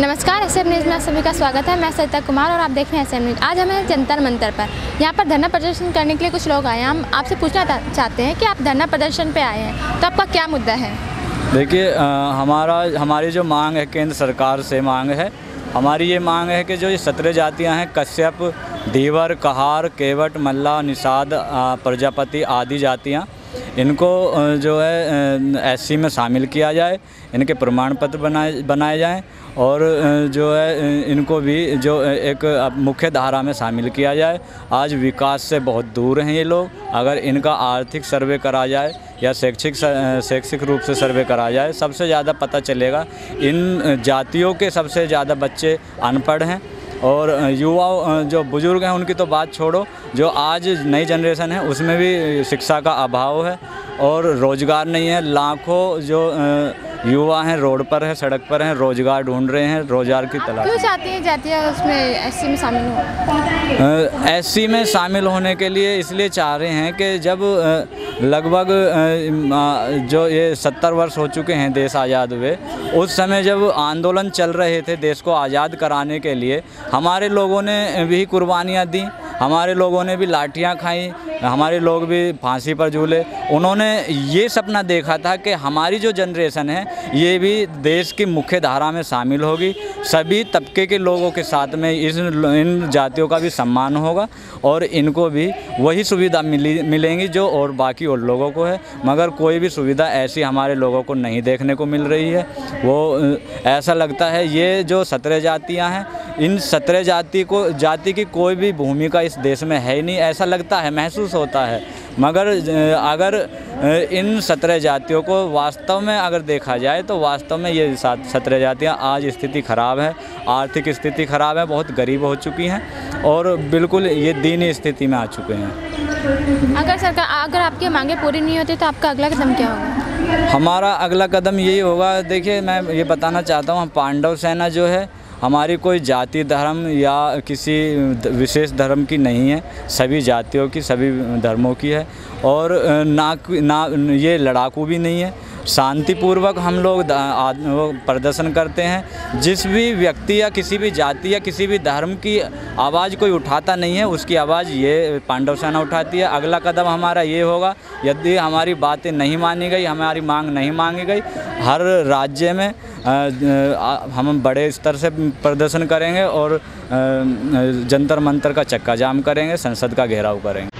नमस्कार S news में आप सभी का स्वागत है। मैं सरिता कुमार और आप देख रहे हैं एस न्यूज़ आज हम जंतर मंतर पर। यहाँ पर धरना प्रदर्शन करने के लिए कुछ लोग आए हैं। हम आपसे पूछना चाहते हैं कि आप धरना प्रदर्शन पे आए हैं। तो आपका क्या मुद्दा है? देखिए हमारा, हमारी जो मांग है केंद्र सरकार से मांग है, हमारी ये मांग है कि जो ये सत्रह जातियाँ हैं, कश्यप, दीवर, कहार, केवट, मल्ला, निषाद प्रजापति आदि जातियाँ इनको जो है एससी में शामिल किया जाए, इनके प्रमाण पत्र बनाए बनाए जाएँ और जो है इनको भी जो एक मुख्य धारा में शामिल किया जाए। आज विकास से बहुत दूर हैं ये लोग। अगर इनका आर्थिक सर्वे करा जाए या शैक्षिक शैक्षिक रूप से सर्वे करा जाए, सबसे ज़्यादा पता चलेगा। इन जातियों के सबसे ज़्यादा बच्चे अनपढ़ हैं। और युवा जो बुज़ुर्ग हैं, उनकी तो बात छोड़ो, जो आज नई जनरेशन है, उसमें भी शिक्षा का अभाव है और रोज़गार नहीं है। लाखों जो युवा हैं रोड पर हैं सड़क पर हैं रोज़गार ढूंढ रहे हैं रोज़गार की तलाश क्यों चाहती हैं जातियाँ उसमें एससी में शामिल हो? एससी में शामिल होने के लिए इसलिए चाह रहे हैं कि जब लगभग जो ये सत्तर वर्ष हो चुके हैं देश आज़ाद हुए उस समय जब आंदोलन चल रहे थे देश को आज़ाद कराने के लिए हमारे लोगों ने भी कुर्बानियाँ दी हमारे लोगों ने भी लाठियाँ खाई, हमारे लोग भी फांसी पर झूले। उन्होंने ये सपना देखा था कि हमारी जो जनरेशन है, ये भी देश की मुख्य धारा में शामिल होगी। सभी तबके के लोगों के साथ में इस इन जातियों का भी सम्मान होगा और इनको भी वही सुविधा मिली, मिलेंगी जो और बाकी और लोगों को है। मगर कोई भी सुविधा ऐसी हमारे लोगों को नहीं देखने को मिल रही है। वो ऐसा लगता है ये जो सत्रह जातियाँ हैं, इन सत्रह जाति को, जाति की कोई भी भूमिका इस देश में है ही नहीं, ऐसा लगता है, महसूस होता है। मगर अगर इन सत्रह जातियों को वास्तव में अगर देखा जाए तो वास्तव में ये सत्रह जातियाँ आज स्थिति ख़राब है आर्थिक स्थिति ख़राब है बहुत गरीब हो चुकी हैं और बिल्कुल ये दीनी स्थिति में आ चुके हैं। अगर सरकार अगर आपकी मांगे पूरी नहीं होती तो आपका अगला कदम क्या होगा? हमारा अगला कदम यही होगा देखिए मैं ये बताना चाहता हूँ पांडव सेना जो है हमारी कोई जाति, धर्म या किसी विशेष धर्म की नहीं है। सभी जातियों की, सभी धर्मों की है। और ना ना, ये लड़ाकू भी नहीं है। शांतिपूर्वक हम लोग प्रदर्शन करते हैं। जिस भी व्यक्ति या किसी भी जाति या किसी भी धर्म की आवाज़ कोई उठाता नहीं है, उसकी आवाज़ ये पांडव सेना उठाती है। अगला कदम हमारा ये होगा, यदि हमारी बातें नहीं मानी गई, हमारी मांग नहीं मांगी गई, हर राज्य में हम बड़े स्तर से प्रदर्शन करेंगे और जंतर मंतर का चक्का जाम करेंगे, संसद का घेराव करेंगे।